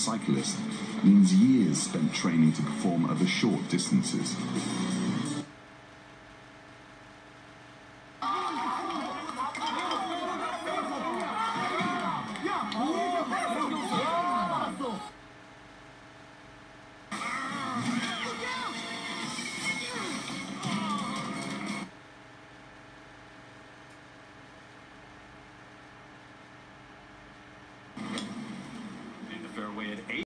cyclist means years spent training to perform over short distances.